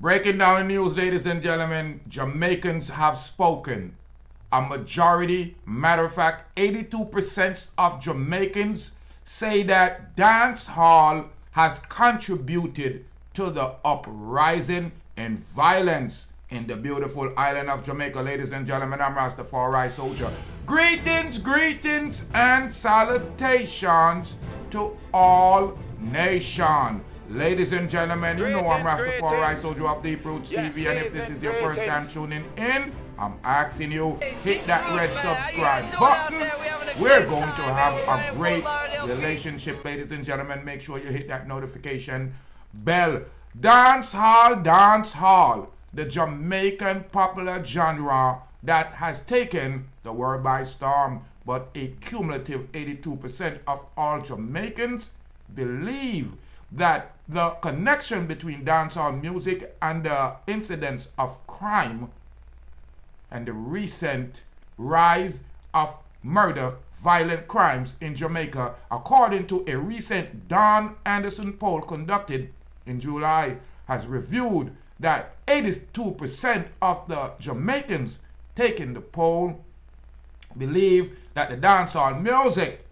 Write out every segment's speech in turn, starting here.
Breaking down the news, ladies and gentlemen, Jamaicans have spoken. A majority, matter of fact, 82% of Jamaicans say that dance hall has contributed to the uprising and violence in the beautiful island of Jamaica. Ladies and gentlemen, I'm Rastafari Soldier. Greetings, greetings, and salutations to all nation. Ladies and gentlemen, you know I'm Rastafari Soldier of Deep Roots TV, and if this is your first time tuning in, I'm asking you, hit that red subscribe button. We're going to have a great relationship, ladies and gentlemen. Make sure you hit that notification bell. Dance hall, dance hall the Jamaican popular genre that has taken the world by storm, but a cumulative 82% of all Jamaicans believe that the connection between dancehall music and the incidents of crime and the recent rise of murder, violent crimes in Jamaica, according to a recent Don Anderson poll conducted in July, has revealed that 82% of the Jamaicans taking the poll believe that the dancehall music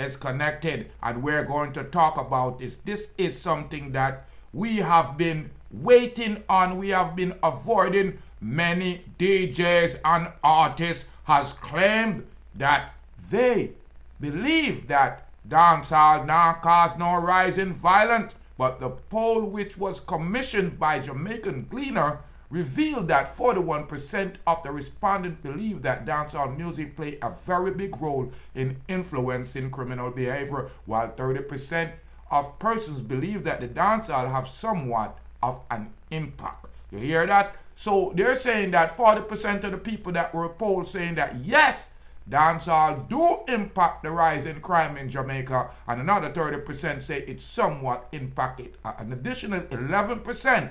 is connected and we're going to talk about this. This is something that we have been waiting on. We have been avoiding. Many DJs and artists has claimed that they believe that dancehall now cause no rise in violence but the poll, which was commissioned by Jamaican Gleaner, revealed that 41% of the respondents believe that dancehall music play a very big role in influencing criminal behavior, while 30% of persons believe that the dancehall have somewhat of an impact. You hear that? So they're saying that 40% of the people that were polled saying that yes, Dancehall do impact the rise in crime in Jamaica, and another 30% say it somewhat impacted. An additional 11%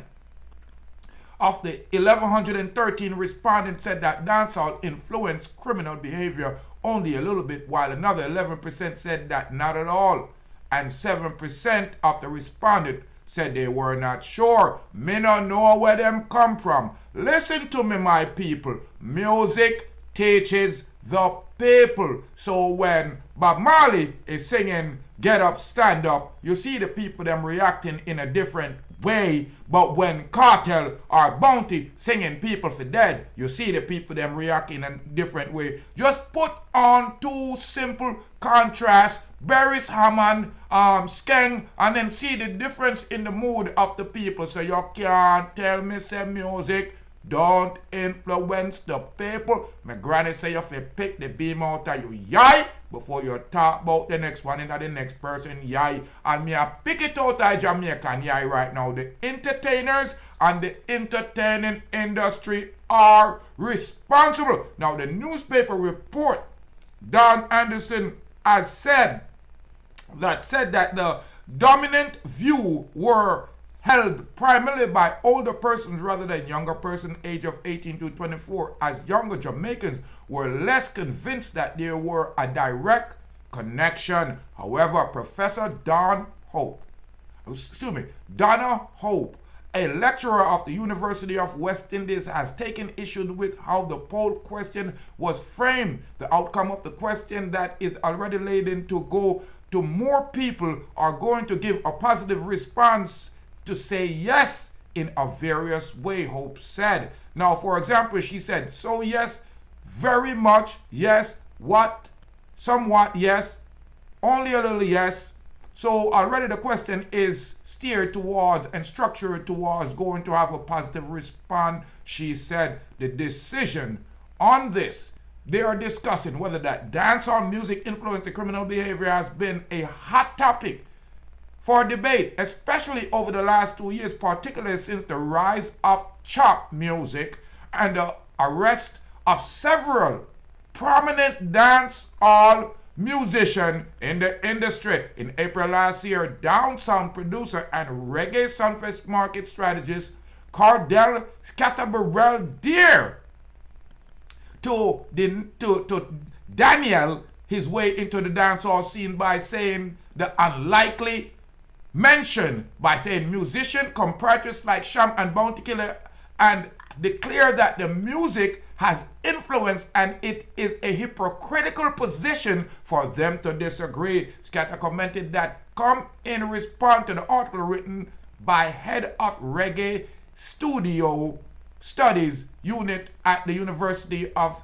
of the 1,113 respondents said that dancehall influenced criminal behavior only a little bit, while another 11% said that not at all. And 7% of the respondents said they were not sure. Me not know where them come from. Listen to me, my people. Music teaches the people. So when Bob Marley is singing Get Up, Stand Up, you see the people them reacting in a different way. But when Kartel or Bounty singing People for Dead, you see the people them reacting in a different way. Just put on two simple contrasts, Beres Hammond, um, Skeng, and then see the difference in the mood of the people. So you can't tell me say music don't influence the people. My granny say you to pick the beam out of you yai before you talk about the next one and the next person yai. And me I pick it out of Jamaican yai right now. The entertainers and the entertaining industry are responsible. Now the newspaper report, Don Anderson has said that said that the dominant view were held primarily by older persons rather than younger persons age of 18 to 24 as younger Jamaicans were less convinced that there were a direct connection. However, Professor Don Hope, excuse me, Donna Hope, a lecturer of the University of West Indies has taken issue with how the poll question was framed. The outcome of the question that is already laid in to go to more people are going to give a positive response to say yes in a various way, Hope said. Now, for example, she said, so yes, very much, yes, what, somewhat, yes, only a little yes. So already the question is steered towards and structured towards going to have a positive response. She said the decision on this, they are discussing whether that dance dancehall music influence the criminal behavior has been a hot topic for debate, especially over the last two years, particularly since the rise of chop music and the arrest of several prominent dance hall musicians in the industry. In April last year, Downsound producer and reggae Sumfest market strategist Cardell Scatterburrell Deer to, to, to Daniel his way into the dancehall scene by saying the unlikely mentioned by saying musician compatriots like Sham and Bounty Killer and declare that the music has influence and it is a hypocritical position for them to disagree. Skatta commented that come in response to the article written by head of reggae studio studies unit at the University of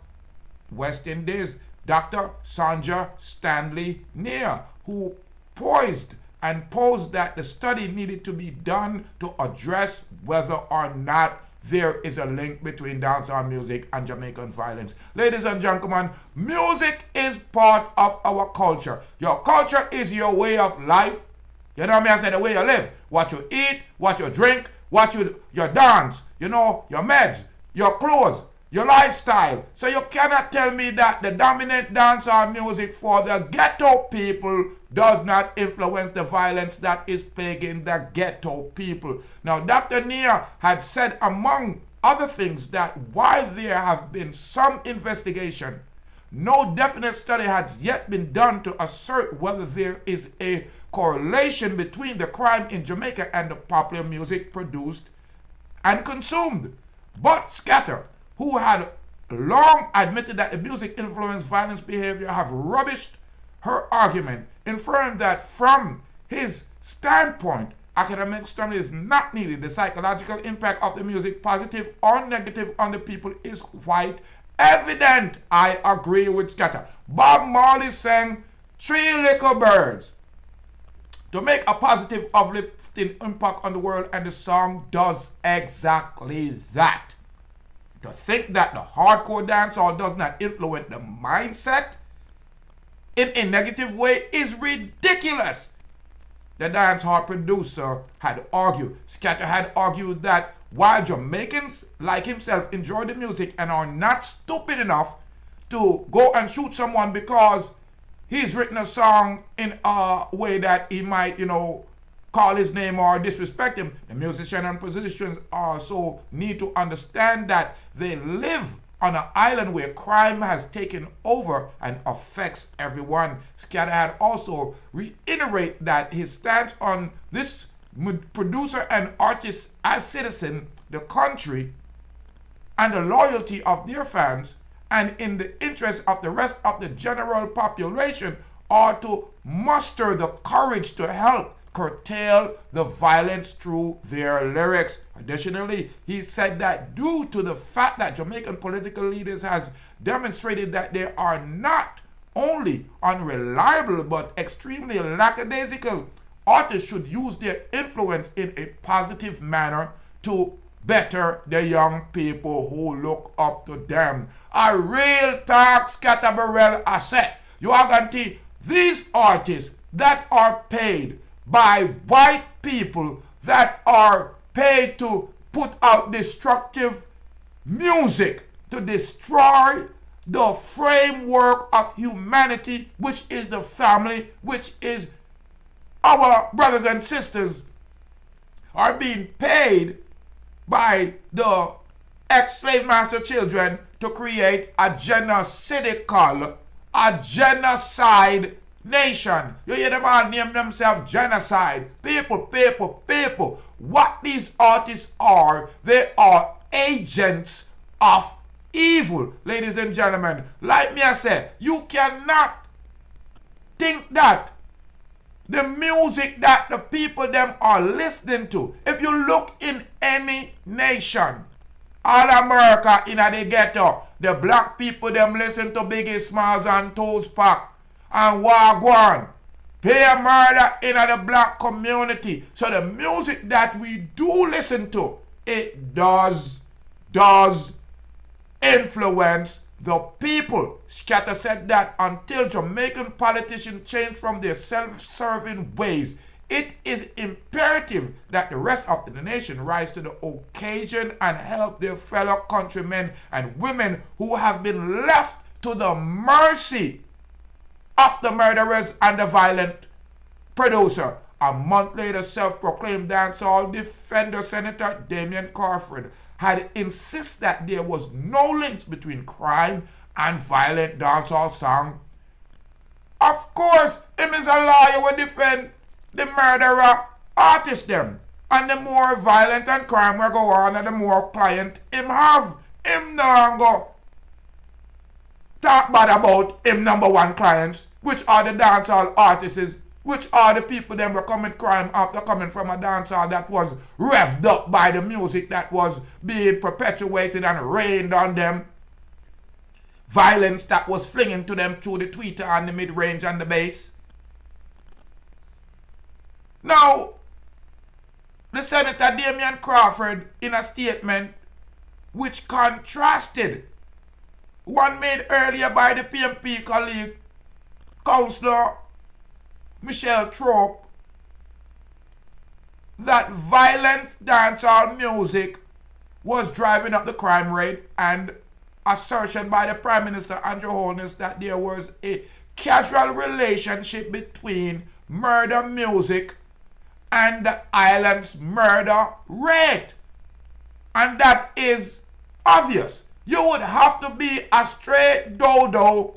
West Indies, Dr. Sonjah Stanley Niaah, who poised and posed that the study needed to be done to address whether or not there is a link between dancehall music and Jamaican violence. Ladies and gentlemen, music is part of our culture. Your culture is your way of life. You know what I mean? I said the way you live, what you eat, what you drink, what you your dance, you know, your meds, your clothes, your lifestyle. So you cannot tell me that the dominant dancehall music for the ghetto people does not influence the violence that is plaguing the ghetto people. Now, Dr. Niaah had said, among other things, that while there have been some investigation, no definite study has yet been done to assert whether there is a correlation between the crime in Jamaica and the popular music produced and consumed. But Skatta, who had long admitted that the music influenced violent behavior, have rubbished her argument, inferring that from his standpoint, academic study is not needed. The psychological impact of the music, positive or negative on the people, is quite evident. I agree with Skatta. Bob Marley sang Three Little Birds to make a positive, uplifting impact on the world, and the song does exactly that. To think that the hardcore dancehall does not influence the mindset in a negative way is ridiculous. The dancehall producer had argued, Skatta had argued that while Jamaicans like himself enjoy the music and are not stupid enough to go and shoot someone because he's written a song in a way that he might, you know, call his name or disrespect him. The musician and musicians also need to understand that they live on an island where crime has taken over and affects everyone. Skatta had also reiterated that his stance on this producer and artist as citizen, the country, and the loyalty of their fans, and in the interest of the rest of the general population, are to muster the courage to help curtail the violence through their lyrics. Additionally, he said that due to the fact that Jamaican political leaders has demonstrated that they are not only unreliable but extremely lackadaisical, artists should use their influence in a positive manner to better the young people who look up to them. A real talk, Skatta Burrell, asset. You are going to see these artists that are paid by white people that are paid to put out destructive music to destroy the framework of humanity, which is the family, which is our brothers and sisters, are being paid by the ex-slave master children to create a genocidal, a genocide nation. You hear them all name themselves genocide. People, people, people. What these artists are, they are agents of evil. Ladies and gentlemen, like me I said, you cannot think that the music that the people them are listening to, if you look in any nation, all America in the ghetto, the black people them listen to Biggie Smalls and Tupac and Wagwan. Pay a murder in the black community. So the music that we do listen to, it does, does influence the people. Skatta said that until Jamaican politicians change from their self-serving ways, it is imperative that the rest of the nation rise to the occasion and help their fellow countrymen and women who have been left to the mercy of the murderers and the violent producer. A month later, self-proclaimed dancehall defender Senator Damion Crawford had insisted that there was no links between crime and violent dancehall song. Of course, him is a lawyer who defend the murderer artist them. And the more violent and crime will go on, and the more client him have. Him no go talk bad about him number one clients, which are the dancehall artists, which are the people that were commit crime after coming from a dancehall that was revved up by the music that was being perpetuated and rained on them. Violence that was flinging to them through the tweeter and the mid-range and the bass. Now, the Senator Damion Crawford, in a statement which contrasted one made earlier by the PNP colleague, Councillor Michel Troupe, that violent dancehall music was driving up the crime rate and assertion by the Prime Minister Andrew Holness that there was a casual relationship between murder music and the island's murder rate. And that is obvious. You would have to be a straight dodo,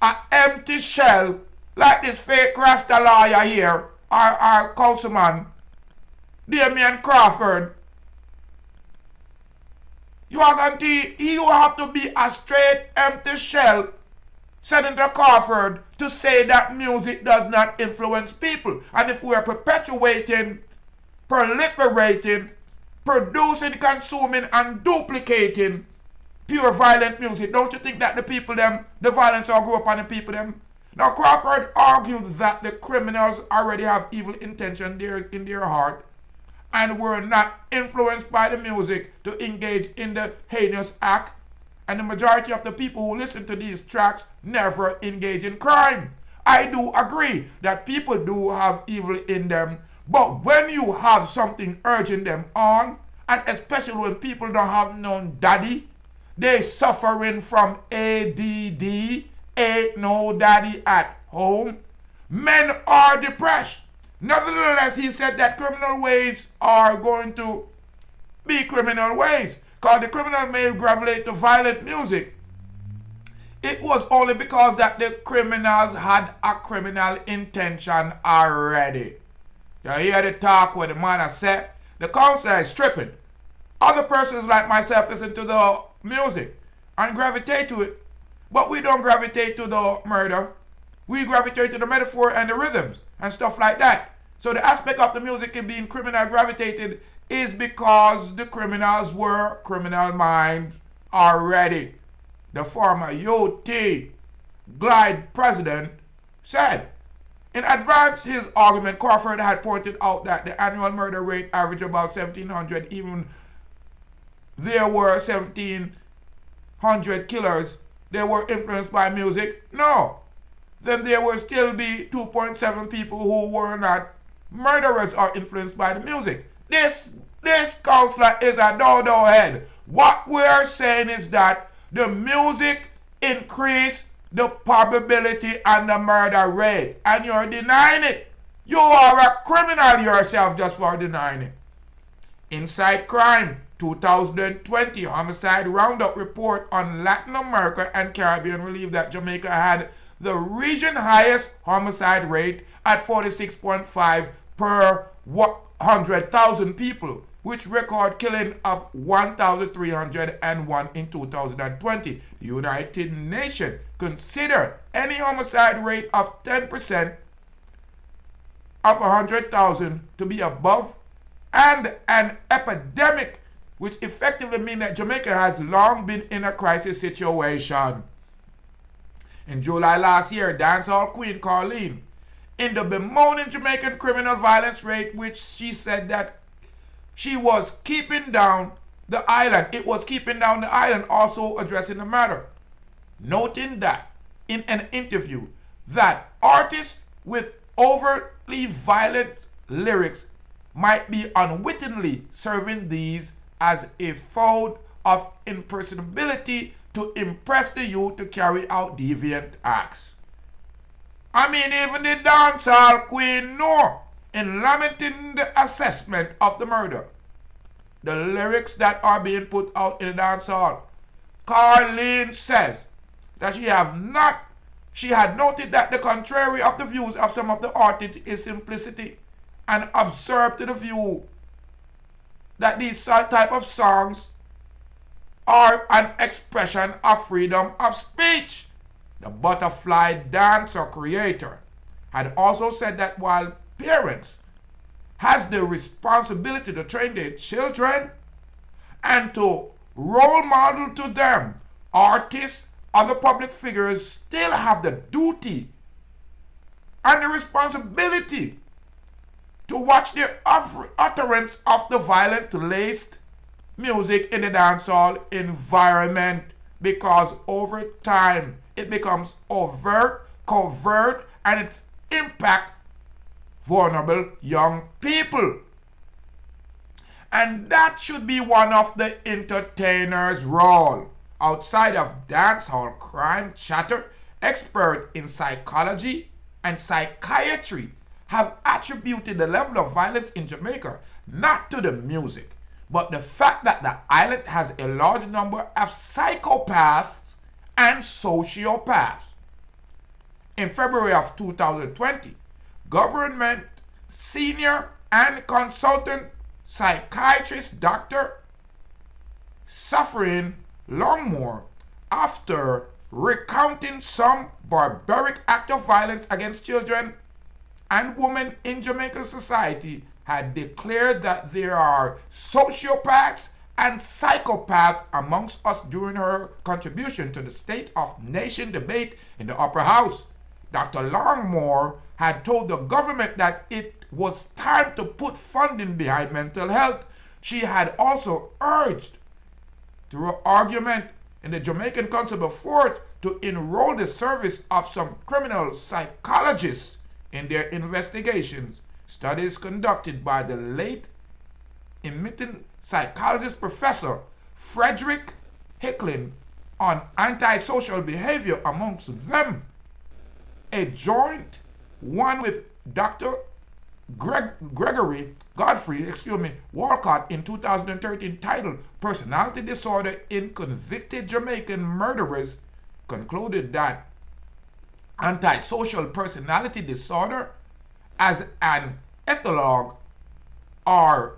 an empty shell, like this fake Rasta lawyer here, our, our councilman, Damion Crawford. You are going to, you have to be a straight empty shell, Senator Crawford, to say that music does not influence people. And if we are perpetuating, proliferating, producing, consuming, and duplicating pure violent music, don't you think that the people them, the violence all grew up on the people them? Now Crawford argued that the criminals already have evil intention there in their heart and were not influenced by the music to engage in the heinous act and the majority of the people who listen to these tracks never engage in crime. I do agree that people do have evil in them, but when you have something urging them on, and especially when people don't have no daddy, they suffering from ADD, ain't no daddy at home. Men are depressed. Nevertheless, he said that criminal ways are going to be criminal ways. Because the criminal may gravitate to violent music. It was only because that the criminals had a criminal intention already. You hear the talk where the man has said, the counselor is stripping. Other persons like myself listen to the music and gravitate to it. But we don't gravitate to the murder. We gravitate to the metaphor and the rhythms and stuff like that. So the aspect of the music in being criminal gravitated is because the criminals were criminal minds already. The former UT Guild president said. In advance his argument, Crawford had pointed out that the annual murder rate averaged about 1,700, even there were 1,700 killers. They were influenced by music. No. Then there will still be 2.7 people who were not murderers or influenced by the music. This, this counselor is a dodo head. What we're saying is that the music increased the probability and the murder rate. And you're denying it. You are a criminal yourself just for denying it. InSight Crime 2020 Homicide Roundup report on Latin America and Caribbean revealed that Jamaica had the region highest homicide rate at 46.5 per 100,000 people, which record killing of 1,301 in 2020. The United Nations consider any homicide rate of 10% of 100,000 to be above and an epidemic, which effectively means that Jamaica has long been in a crisis situation. In July last year, dancehall queen Carlene, in the bemoaning Jamaican criminal violence rate, which she said that she was keeping down the island. It was keeping down the island, also addressing the matter. Noting that in an interview that artists with overtly violent lyrics might be unwittingly serving these as a fold of impersonability to impress the youth to carry out deviant acts. I mean, even the dancehall queen know in lamenting the assessment of the murder. The lyrics that are being put out in the dancehall. Carlene says that she have not, she had noted that the contrary of the views of some of the artists is simplicity and observed to the view that these type of songs are an expression of freedom of speech. The butterfly dancer creator had also said that while parents has the responsibility to train their children and to role model to them, artists, other public figures still have the duty and the responsibility to watch the utterance of the violent laced music in the dancehall environment because over time it becomes overt, covert, and it impact vulnerable young people. And that should be one of the entertainer's role. Outside of dancehall crime chatter, expert in psychology and psychiatry have attributed the level of violence in Jamaica not to the music, but the fact that the island has a large number of psychopaths and sociopaths. In February of 2020, government senior and consultant psychiatrist Dr. Saphire Longmore after recounting some barbaric act of violence against children and women in Jamaican society had declared that there are sociopaths and psychopaths amongst us during her contribution to the State of Nation debate in the Upper House. Dr. Longmore had told the government that it was time to put funding behind mental health. She had also urged through argument in the Jamaican Constabulary Force to enroll the service of some criminal psychologists in their investigations. Studies conducted by the late emitting psychologist professor Frederick Hickling on antisocial behavior amongst them. A joint one with Dr. Greg, Gregory Godfrey, excuse me, Walcott in 2013 titled Personality Disorder in Convicted Jamaican Murderers concluded that antisocial personality disorder as an ethologue are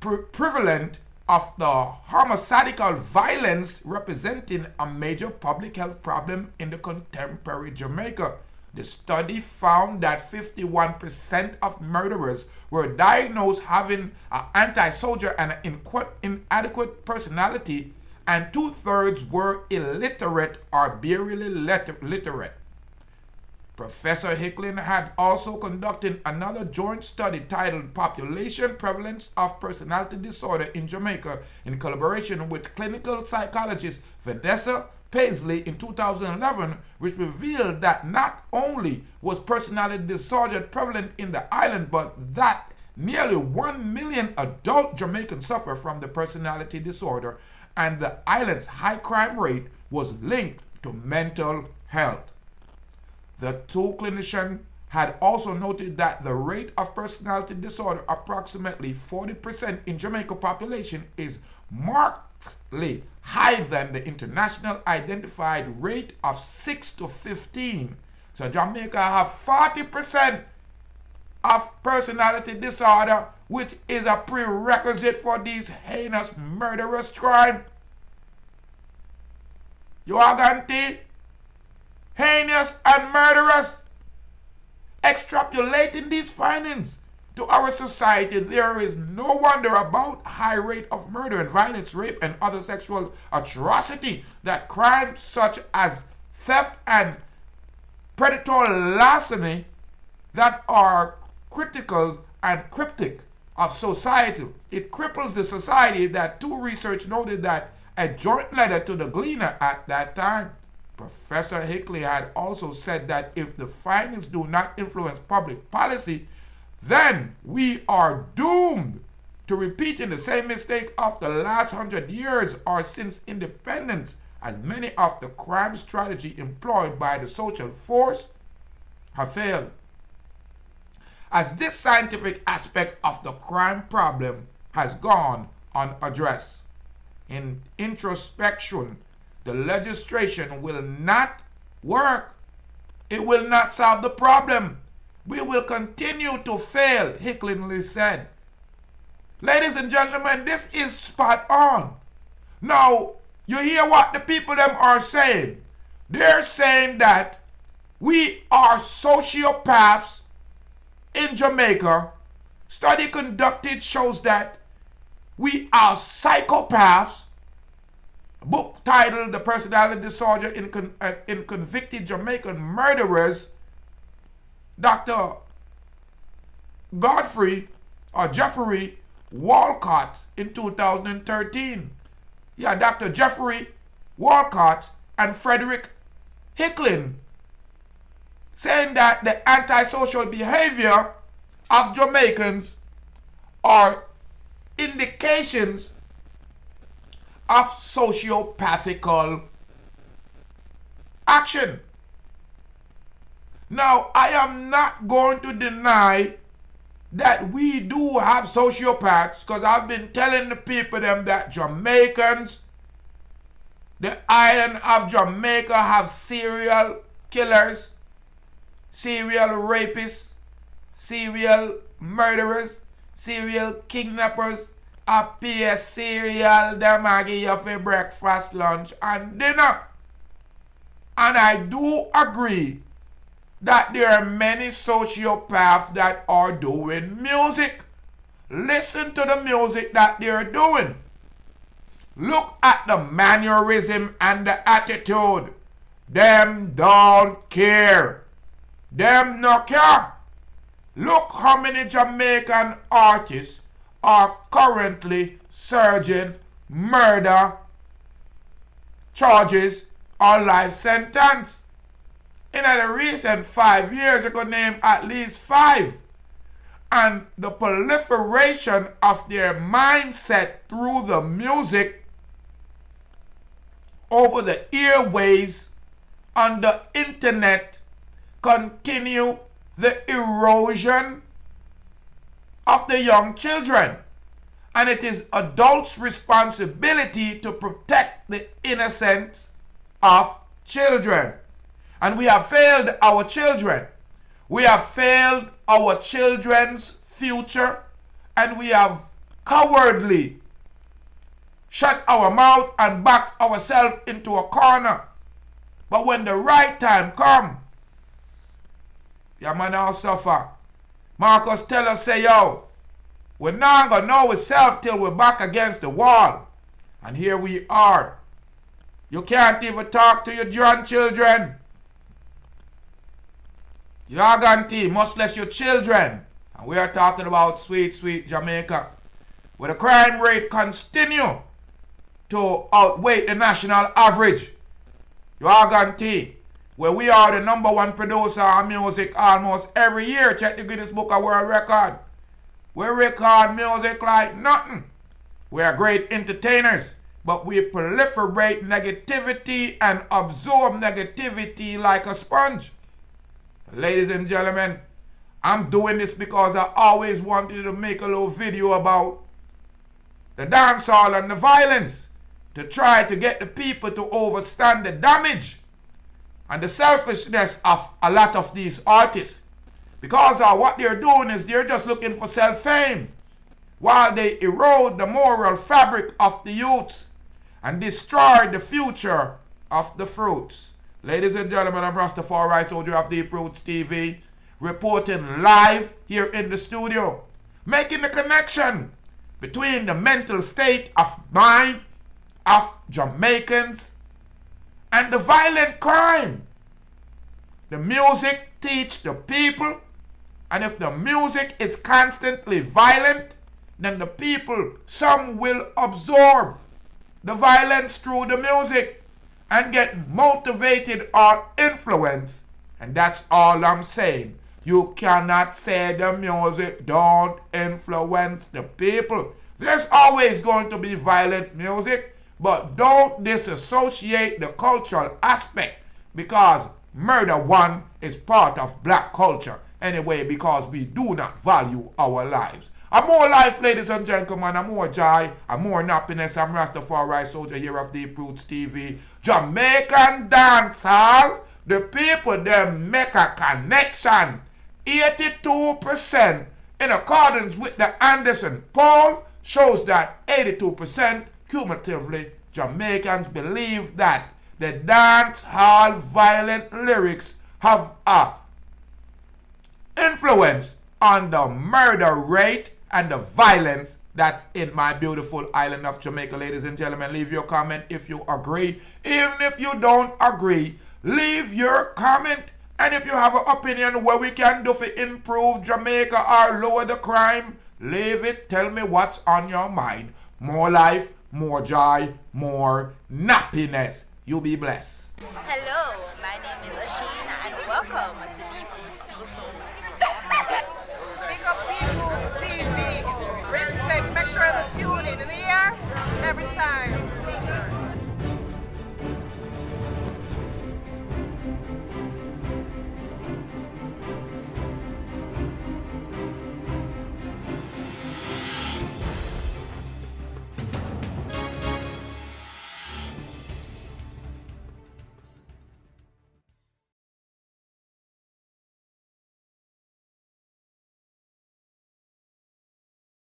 pre prevalent of the homicidal violence representing a major public health problem in the contemporary Jamaica. The study found that 51% of murderers were diagnosed having an anti-soldier and an inadequate personality, and two-thirds were illiterate or barely literate. Professor Hickling had also conducted another joint study titled Population Prevalence of Personality Disorder in Jamaica in collaboration with clinical psychologist Vanessa Paisley in 2011, which revealed that not only was personality disorder prevalent in the island, but that nearly 1 million adult Jamaicans suffer from the personality disorder, and the island's high crime rate was linked to mental health. The two clinicians had also noted that the rate of personality disorder, approximately 40% in Jamaica population, is markedly higher than the international identified rate of 6 to 15. So Jamaica have 40% of personality disorder, which is a prerequisite for these heinous murderous crime. You are to heinous and murderous. Extrapolating these findings to our society, there is no wonder about high rate of murder and violence, rape, and other sexual atrocity that crimes such as theft and predatory larceny that are critical and cryptic of society. It cripples the society that two research noted that a joint letter to the Gleaner at that time. Professor Hickling had also said that if the findings do not influence public policy, then we are doomed to repeating the same mistake of the last hundred years or since independence, as many of the crime strategy employed by the social force have failed. As this scientific aspect of the crime problem has gone unaddressed. In introspection, the legislation will not work. It will not solve the problem we will continue to fail, Hicklinley said. Ladies and gentlemen, this is spot on. Now, you hear what the people them are saying. They're saying that we are sociopaths in Jamaica. Study conducted shows that we are psychopaths. Book titled The Personality Disorder in, con uh, in Convicted Jamaican Murderers. Dr. Godfrey or Jeffrey Walcott in 2013. Yeah, Dr. Jeffrey Walcott and Frederick Hickling saying that the antisocial behavior of Jamaicans are indications of sociopathical action. Now, I am not going to deny that we do have sociopaths because I've been telling the people them that Jamaicans, the island of Jamaica have serial killers, serial rapists, serial murderers, serial kidnappers, a serial them I give you for breakfast, lunch and dinner. And I do agree that there are many sociopaths that are doing music. Listen to the music that they're doing. Look at the mannerism and the attitude. Them don't care. Them no care. Look how many Jamaican artists are currently surging murder charges or life sentence. In the recent five years, you could name at least five. And the proliferation of their mindset through the music over the airways on the internet continue the erosion of the young children. And it is adults' responsibility to protect the innocence of children. And we have failed our children. We have failed our children's future. And we have cowardly shut our mouth and backed ourselves into a corner. But when the right time come, your man all suffer. Marcus tell us, say, yo, we're not going to know ourselves till we're back against the wall. And here we are. You can't even talk to your grandchildren. Yaganti, much less your children. And we are talking about sweet, sweet Jamaica. Where the crime rate continue to outweigh the national average. Yaganti, where we are the number one producer of music almost every year. Check the Guinness Book of World Record. We record music like nothing. We are great entertainers, but we proliferate negativity and absorb negativity like a sponge. Ladies and gentlemen, I'm doing this because I always wanted to make a little video about the dancehall and the violence to try to get the people to overstand the damage and the selfishness of a lot of these artists. Because what they're doing is they're just looking for self-fame while they erode the moral fabric of the youths and destroy the future of the fruits. Ladies and gentlemen, I'm Rastafari, soldier of Deep Roots TV, reporting live here in the studio, making the connection between the mental state of mind of Jamaicans and the violent crime. The music teach the people, and if the music is constantly violent, then the people, some will absorb the violence through the music and get motivated or influenced. And that's all I'm saying. You cannot say the music don't influence the people. There's always going to be violent music, but don't disassociate the cultural aspect because murder one is part of black culture anyway because we do not value our lives. A more life, ladies and gentlemen, a more joy, a more happiness. I'm Rastafari Soldier here of Deep Roots TV. Jamaican dancehall, the people them make a connection. 82% in accordance with the Anderson poll shows that 82% cumulatively Jamaicans believe that the dance hall violent lyrics have a influence on the murder rate and the violence that's in my beautiful island of Jamaica. Ladies and gentlemen, leave your comment if you agree. Even if you don't agree, leave your comment. And if you have an opinion what we can do to improve Jamaica or lower the crime, leave it. Tell me what's on your mind. More life, more joy, more nappiness. You'll be blessed. Hello, my name is Ashina and welcome to Deep Roots TV. Pick up Deep Roots TV. Respect, make sure to tune in in the year every time.